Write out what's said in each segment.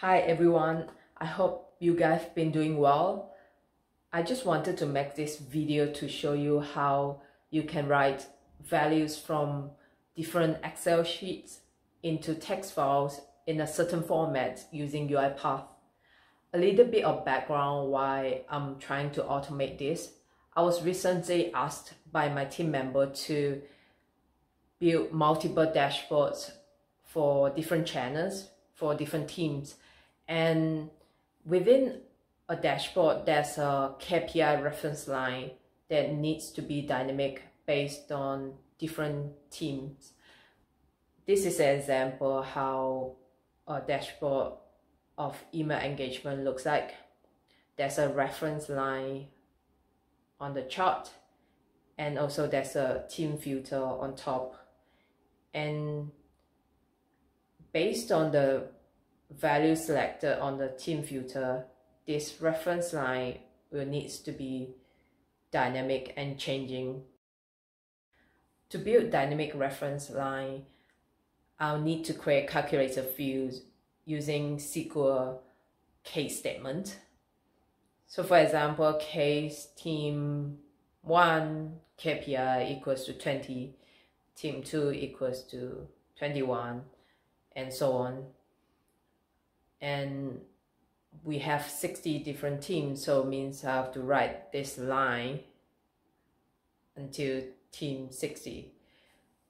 Hi everyone, I hope you guys been doing well. I just wanted to make this video to show you how you can write values from different Excel sheets into text files in a certain format using UiPath. A little bit of background why I'm trying to automate this. I was recently asked by my team member to build multiple dashboards for different channels, for different teams and within a dashboard, there's a KPI reference line that needs to be dynamic based on different teams. This is an example how a dashboard of email engagement looks like. There's a reference line on the chart and also there's a team filter on top. And based on the value selected on the team filter, this reference line will needs to be dynamic and changing. To build dynamic reference line, I'll need to create calculator fields using SQL case statement. So for example, case team 1 KPI equals to 20, team 2 equals to 21, and so on and we have 60 different teams so means I have to write this line until team 60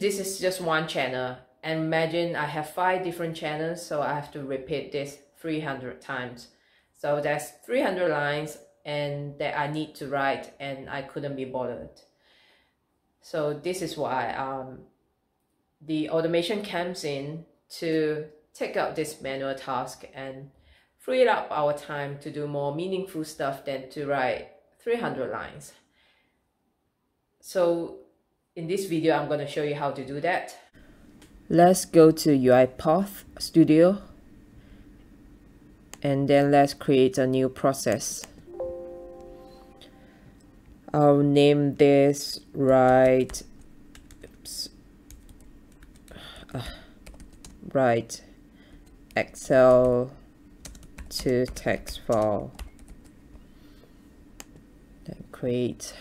this is just one channel. And imagine I have five different channels so I have to repeat this 300 times. So that's 300 lines and that I need to write and I couldn't be bothered. So this is why um, the automation comes in to take out this manual task and free up our time to do more meaningful stuff than to write 300 lines. So in this video, I'm going to show you how to do that. Let's go to UiPath Studio and then let's create a new process. I'll name this write oops, uh, write Excel to text file. Then create.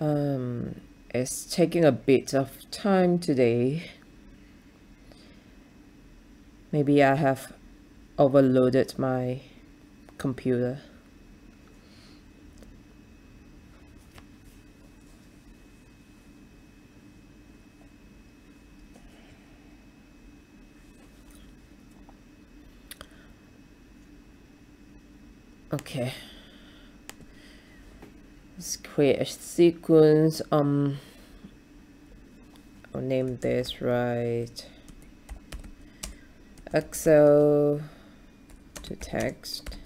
Um it's taking a bit of time today. Maybe I have overloaded my computer. Okay let's create a sequence um I'll name this right? Excel to text.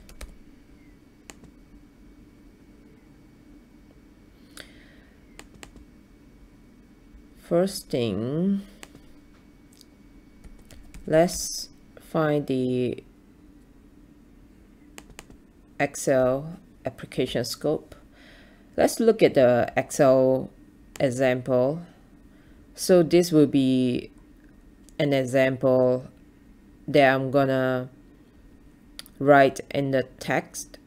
First thing let's find the Excel application scope Let's look at the Excel example. So this will be an example that I'm gonna write in the text.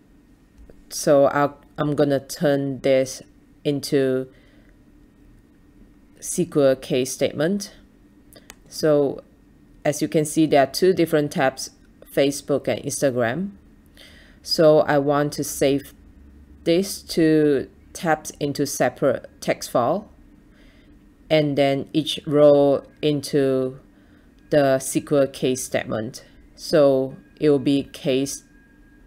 So I'll, I'm gonna turn this into SQL case statement. So as you can see, there are two different tabs, Facebook and Instagram. So I want to save this to tapped into separate text file and then each row into the SQL case statement. So it will be case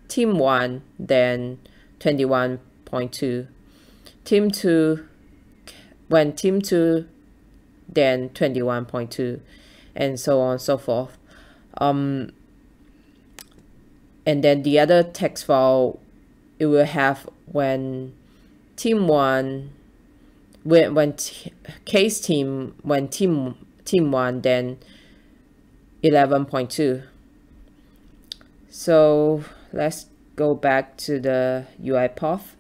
team 1 then 21.2 team 2 when team 2 then 21.2 and so on and so forth um, and then the other text file it will have when team 1 when when case team when team team one then 11.2 so let's go back to the UiPath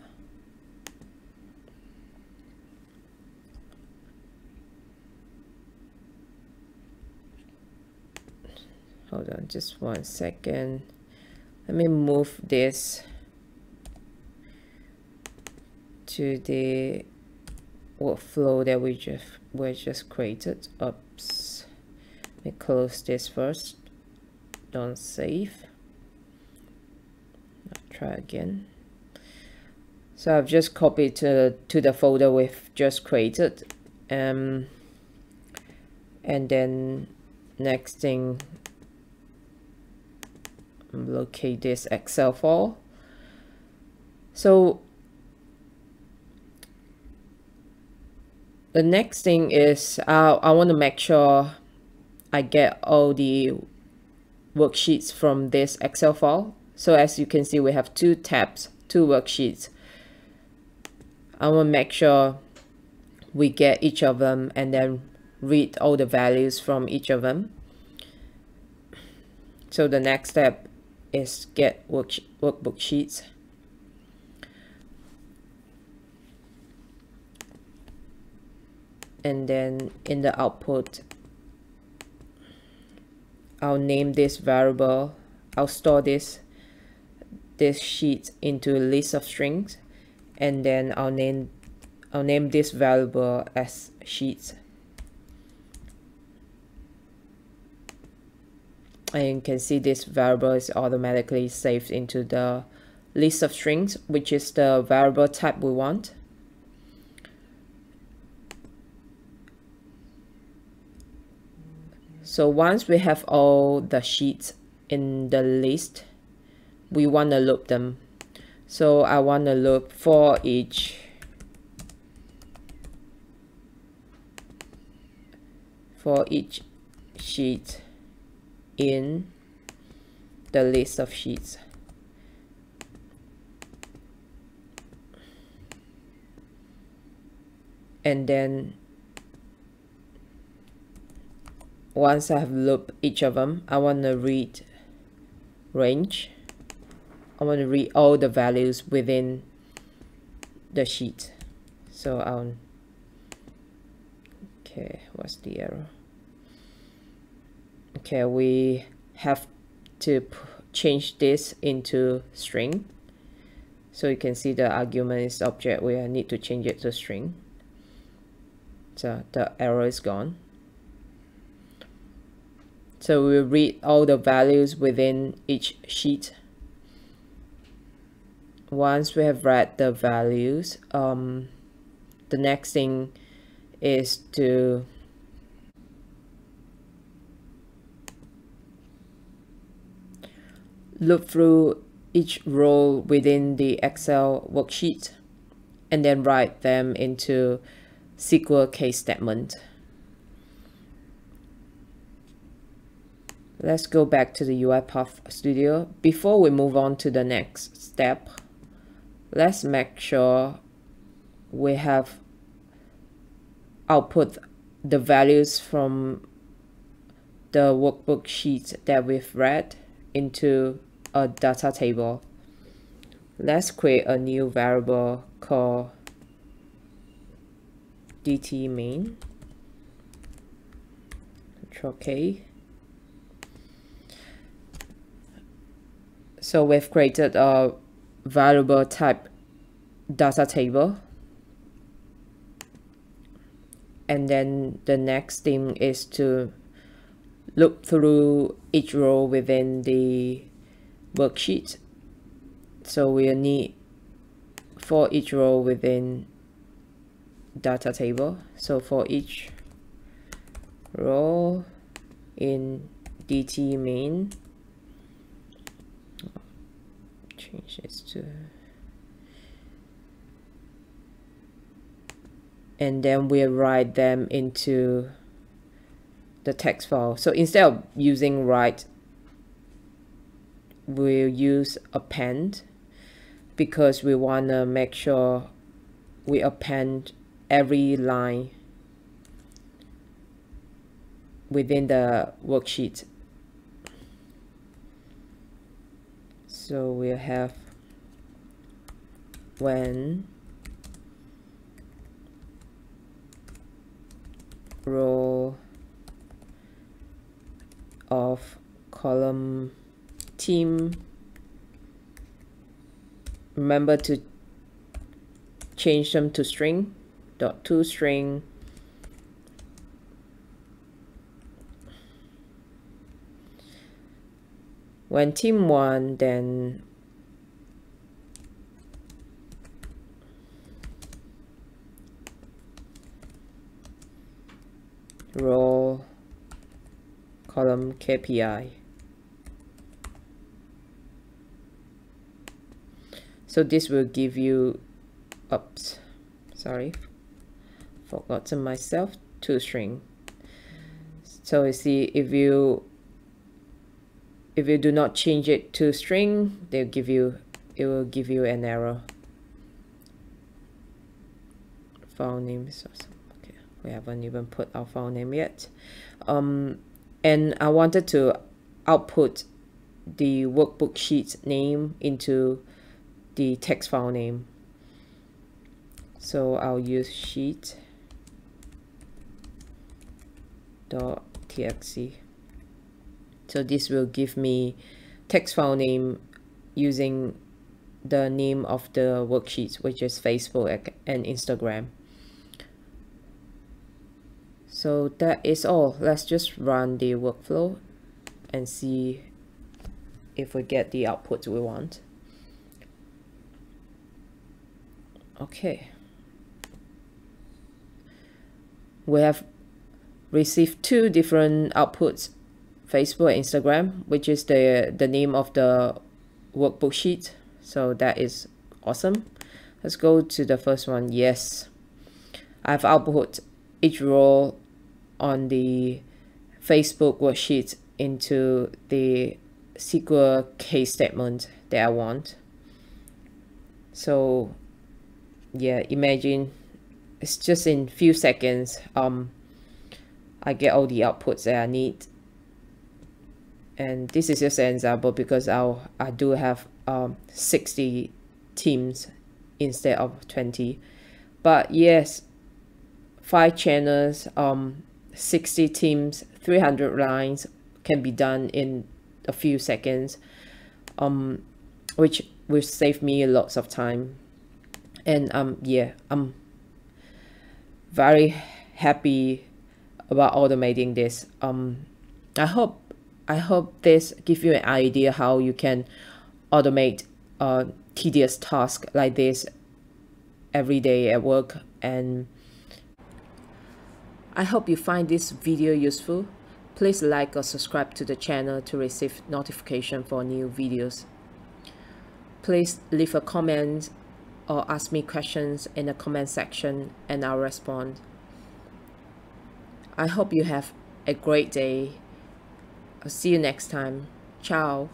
hold on just one second. Let me move this to the workflow that we just we just created. Oops. Let me close this first. Don't save. I'll try again. So I've just copied to, to the folder we've just created. Um, and then next thing locate this Excel file. So the next thing is uh, I want to make sure I get all the worksheets from this Excel file. So as you can see, we have two tabs, two worksheets. I want to make sure we get each of them and then read all the values from each of them. So the next step is get work, workbook sheets. And then in the output, I'll name this variable. I'll store this this sheet into a list of strings and then I'll name I'll name this variable as sheets and you can see this variable is automatically saved into the list of strings which is the variable type we want so once we have all the sheets in the list we want to loop them so I want to loop for each for each sheet in the list of sheets. And then once I have looped each of them, I want to read range. I want to read all the values within the sheet. So I'll, okay, what's the error? okay we have to change this into string so you can see the argument is object we need to change it to string so the error is gone so we'll read all the values within each sheet once we have read the values um, the next thing is to look through each row within the Excel worksheet and then write them into SQL case statement. Let's go back to the UiPath Studio. Before we move on to the next step, let's make sure we have output the values from the workbook sheet that we've read into a data table. Let's create a new variable called dt main. Control K. So we've created a variable type data table. And then the next thing is to look through each row within the worksheet. So we'll need for each row within data table. So for each row in DT main, change this to, and then we'll write them into the text file. So instead of using write we'll use append because we want to make sure we append every line within the worksheet. So we'll have when row of column team remember to change them to string dot to string when team one then row column KPI so this will give you oops sorry forgotten myself to string. So you see if you if you do not change it to string they'll give you it will give you an error file name is awesome. okay we haven't even put our file name yet um and I wanted to output the workbook sheet name into the text file name. So I'll use sheet dot txt. So this will give me text file name using the name of the worksheets, which is Facebook and Instagram. So that is all. Let's just run the workflow and see if we get the output we want. okay we have received two different outputs Facebook Instagram which is the the name of the workbook sheet. So that is awesome. Let's go to the first one. Yes. I've output each row on the Facebook worksheet into the SQL case statement that I want. So yeah imagine it's just in few seconds um I get all the outputs that I need and this is just an example because I'll, I do have um 60 teams instead of 20 but yes five channels um 60 teams 300 lines can be done in a few seconds um which will save me lots of time. And um yeah i'm very happy about automating this. Um i hope i hope this give you an idea how you can automate a tedious task like this every day at work and i hope you find this video useful please like or subscribe to the channel to receive notification for new videos please leave a comment or ask me questions in the comment section and I'll respond. I hope you have a great day. I'll see you next time. Ciao.